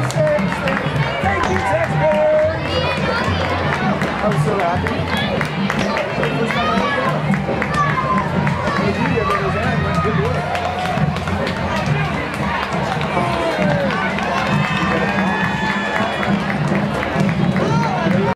Thank you, Texas. I'm so happy.